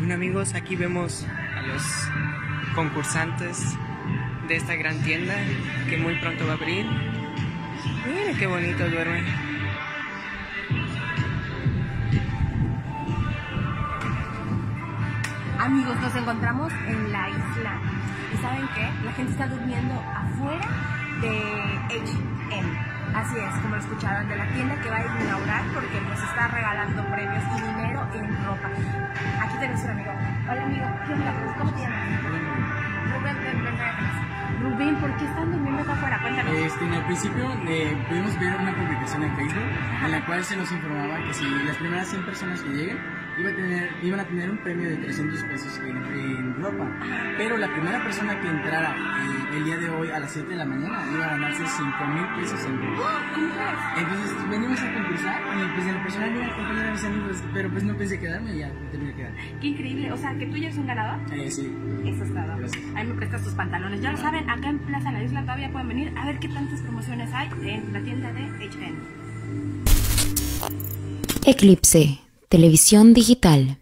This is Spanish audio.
Bueno amigos, aquí vemos a los concursantes de esta gran tienda que muy pronto va a abrir. Miren qué bonito duerme. Amigos, nos encontramos en la isla. ¿Y saben qué? La gente está durmiendo afuera de H&M. Así es, como lo escucharon, de la tienda que va a inaugurar porque nos está regalando premios y dinero en ropa. Aquí tenemos Rubén, ¿por qué están durmiendo acá afuera? Cuéntanos. Este, en el principio eh, pudimos ver una publicación en Facebook en la cual se nos informaba que si las primeras 100 personas que lleguen iba a tener, iban a tener un premio de 300 pesos en, en ropa. Pero la primera persona que entrara eh, el día de hoy a las 7 de la mañana iba a ganarse 5 mil pesos en ropa. Entonces venimos a concursar y pues en lo personal yo acompañé a mis amigos, pero pues no pensé quedarme y ya me terminé quedando. Qué increíble. O sea, que tú ya eres un ganador. Eh, sí. Eso es todo. Gracias. Ahí me prestas tus pantalones. Ya lo saben, acá en Plaza La Isla todavía pueden venir a ver qué tantas promociones hay en la tienda de H&M. Eclipse, televisión digital.